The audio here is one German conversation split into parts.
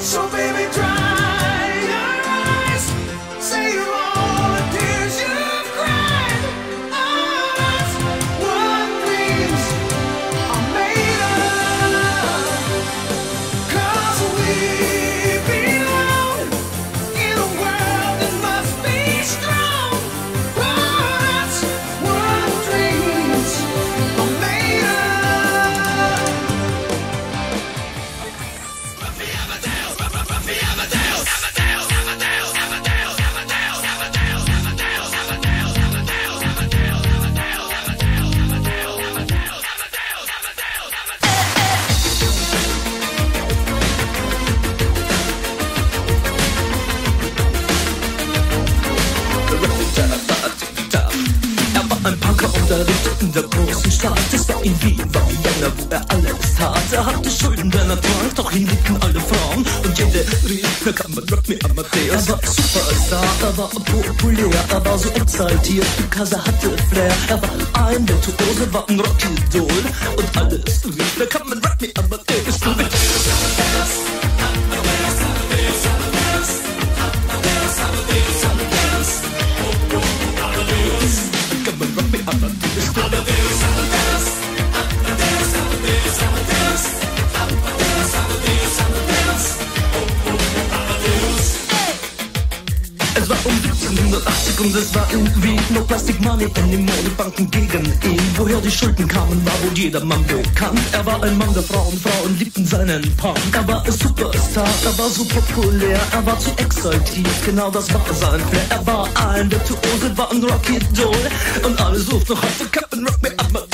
So baby. Unterrichtet in der großen Stadt. Es war in Wien, war Vienna, wo er alles tat. Er hatte Schulden, wenn er trank, doch ihn liebten alle Frauen. Und jede rief, na kann man Rock me Amadeus. Er war Superstar, er war populär, er war so exaltiert, because er hatte Flair. Er war ein Virtuose, war ein Rockidol. Und alles rief, na kann man Rock me Amadeus. Und es war irgendwie no plastic money anymore. Die Banken gegen ihn. Woher die Schulden kamen, war wohl jedermann bekannt. Er war ein Mann der Frauen, Frauen liebten seinen Punk. Er war ein Superstar, er war so populär, er war zu exaltiert, genau das war sein Flair. Er war ein Virtuose, war ein Rocky Doll und alle suchten heute Captain Rock me Amadeus.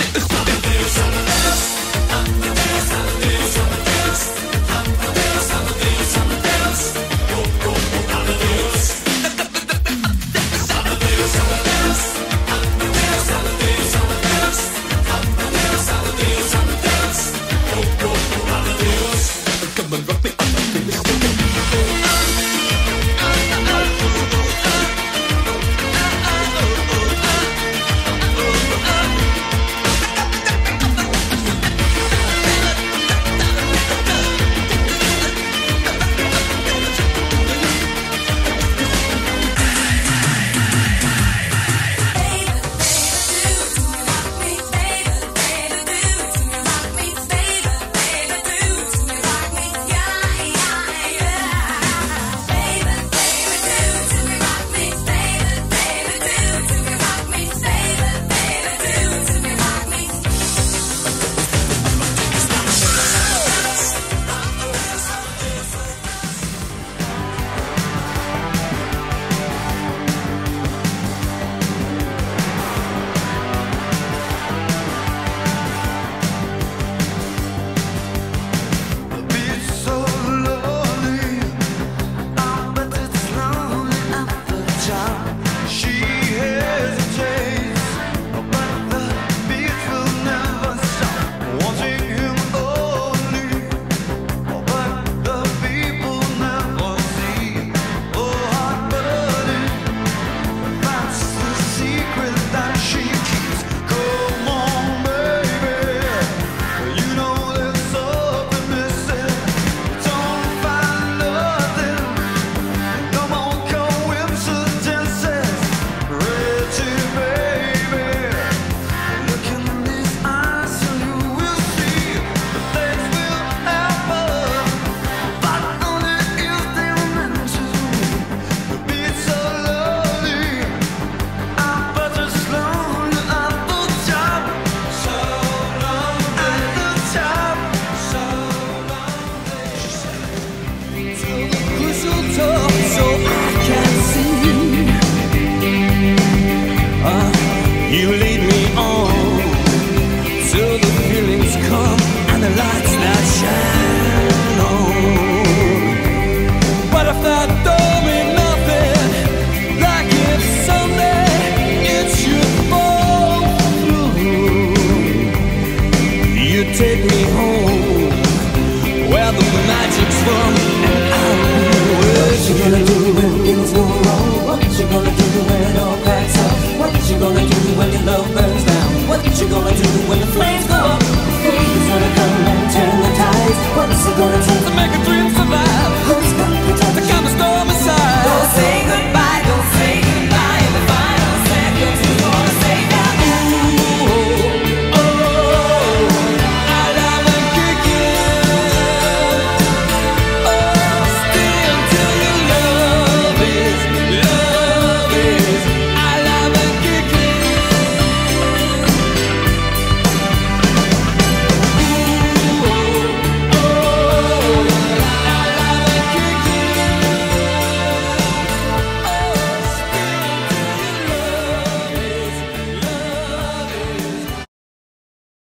take me home Where the magic's from What you gonna do when things go wrong? What you gonna do when it all cracks up? What you gonna do when your love burns down? What you gonna do when the flame